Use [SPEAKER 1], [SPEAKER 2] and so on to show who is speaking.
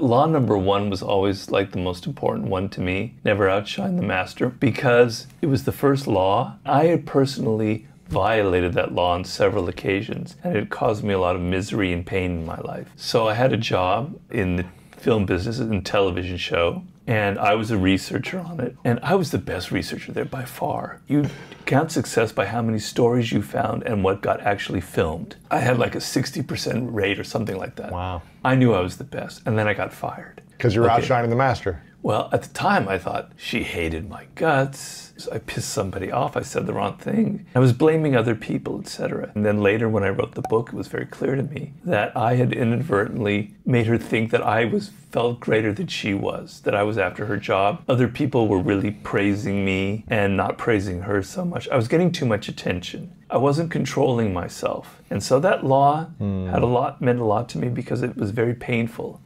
[SPEAKER 1] Law number one was always like the most important one to me never outshine the master because it was the first law. I had personally violated that law on several occasions and it caused me a lot of misery and pain in my life. So I had a job in the film business and television show and I was a researcher on it. And I was the best researcher there by far. You count success by how many stories you found and what got actually filmed. I had like a 60% rate or something like that.
[SPEAKER 2] Wow.
[SPEAKER 1] I knew I was the best. And then I got fired.
[SPEAKER 3] Because you're
[SPEAKER 1] Okay.
[SPEAKER 3] outshining the master.
[SPEAKER 1] Well, at the time, I thought she hated my guts. I pissed somebody off. I said the wrong thing. I was blaming other people, etc. And then later, when I wrote the book, it was very clear to me that I had inadvertently made her think that I was felt greater than she was. That I was after her job. Other people were really praising me and not praising her so much. I was getting too much attention. I wasn't controlling myself, and so that law hmm. had a lot meant a lot to me because it was very painful.